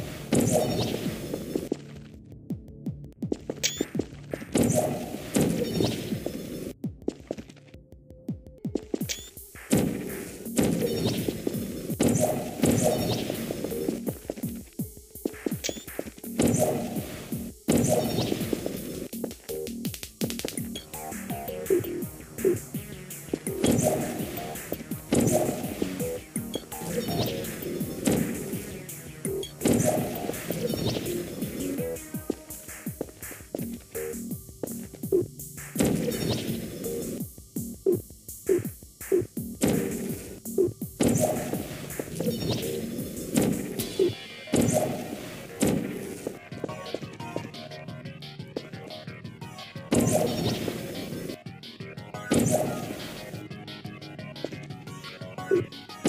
you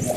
you